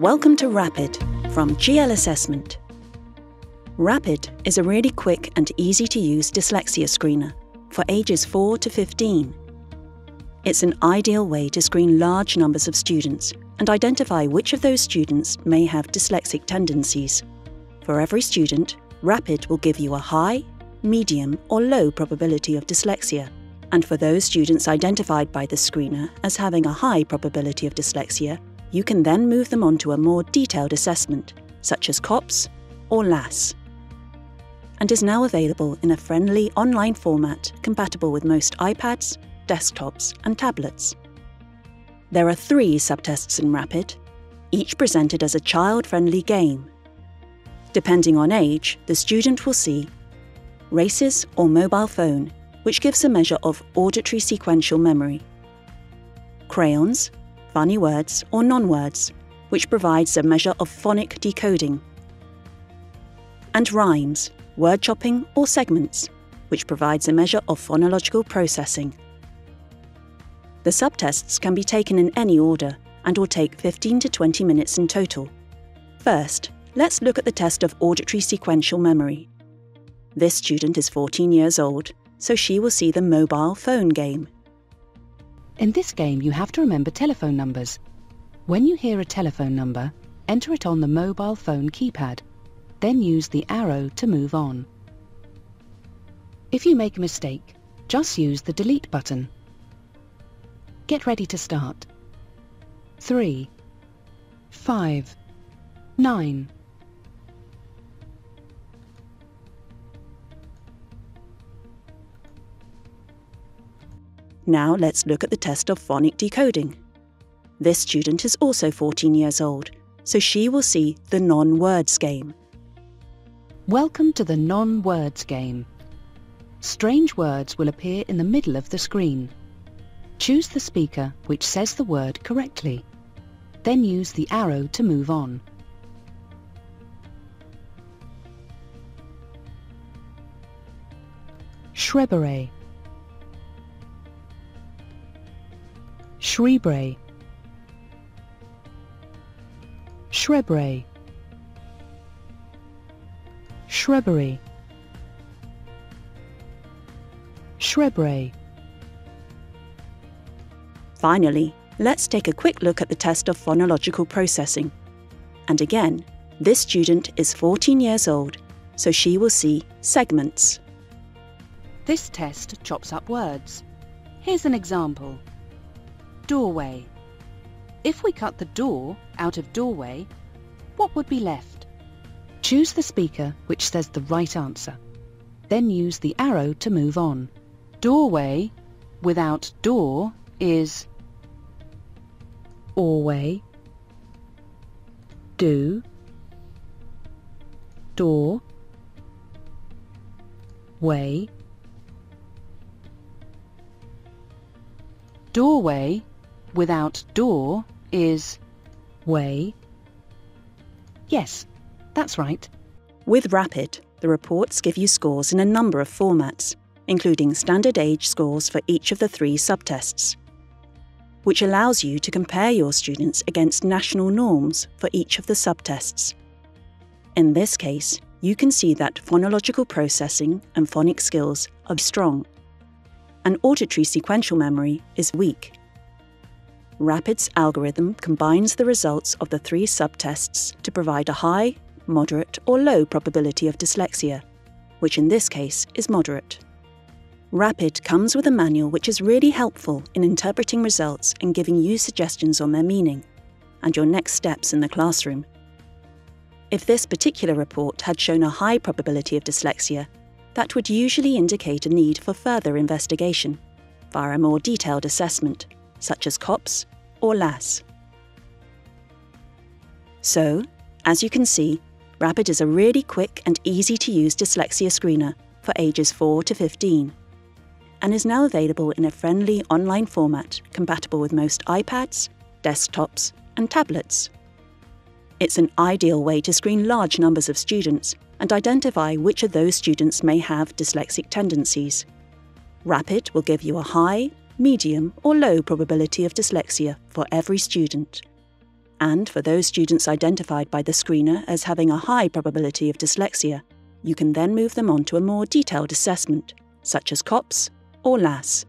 Welcome to Rapid from GL Assessment. Rapid is a really quick and easy to use dyslexia screener for ages 4 to 15. It's an ideal way to screen large numbers of students and identify which of those students may have dyslexic tendencies. For every student, Rapid will give you a high, medium, or low probability of dyslexia. And for those students identified by the screener as having a high probability of dyslexia, you can then move them on to a more detailed assessment, such as COPS or LASS, and is now available in a friendly online format compatible with most iPads, desktops, and tablets. There are three subtests in Rapid, each presented as a child friendly game. Depending on age, the student will see races or mobile phone, which gives a measure of auditory sequential memory, crayons, funny words or non-words, which provides a measure of phonic decoding, and rhymes, word chopping or segments, which provides a measure of phonological processing. The subtests can be taken in any order and will take 15 to 20 minutes in total. First, let's look at the test of auditory sequential memory. This student is 14 years old, so she will see the mobile phone game. In this game, you have to remember telephone numbers. When you hear a telephone number, enter it on the mobile phone keypad. Then use the arrow to move on. If you make a mistake, just use the delete button. Get ready to start. 3, 5, 9, Now let's look at the test of phonic decoding. This student is also 14 years old, so she will see the non-words game. Welcome to the non-words game. Strange words will appear in the middle of the screen. Choose the speaker which says the word correctly. Then use the arrow to move on. Shrubbery Shrewsbury Shrubbery Shrubbery Shrubbery Finally, let's take a quick look at the test of phonological processing. And again, this student is 14 years old, so she will see segments. This test chops up words. Here's an example. Doorway. If we cut the door out of doorway, what would be left? Choose the speaker which says the right answer. Then use the arrow to move on. Doorway without door is orway, do, door, way, doorway without door is way. Yes, that's right. With Rapid, the reports give you scores in a number of formats, including standard age scores for each of the three subtests, which allows you to compare your students against national norms for each of the subtests. In this case, you can see that phonological processing and phonic skills are strong, and auditory sequential memory is weak. Rapid's algorithm combines the results of the three subtests to provide a high, moderate, or low probability of dyslexia, which in this case is moderate. Rapid comes with a manual which is really helpful in interpreting results and giving you suggestions on their meaning and your next steps in the classroom. If this particular report had shown a high probability of dyslexia, that would usually indicate a need for further investigation via a more detailed assessment such as COPS or LASS. So, as you can see, Rapid is a really quick and easy to use dyslexia screener for ages 4 to 15 and is now available in a friendly online format compatible with most iPads, desktops, and tablets. It's an ideal way to screen large numbers of students and identify which of those students may have dyslexic tendencies. Rapid will give you a high medium, or low probability of dyslexia for every student. And for those students identified by the screener as having a high probability of dyslexia, you can then move them on to a more detailed assessment, such as COPS or LASS.